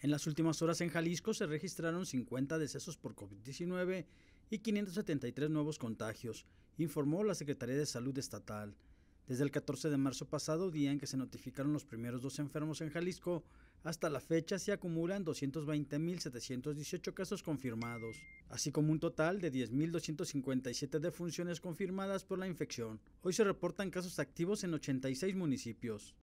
En las últimas horas en Jalisco se registraron 50 decesos por COVID-19 y 573 nuevos contagios, informó la Secretaría de Salud Estatal. Desde el 14 de marzo pasado, día en que se notificaron los primeros dos enfermos en Jalisco, hasta la fecha se acumulan 220.718 casos confirmados, así como un total de 10.257 defunciones confirmadas por la infección. Hoy se reportan casos activos en 86 municipios.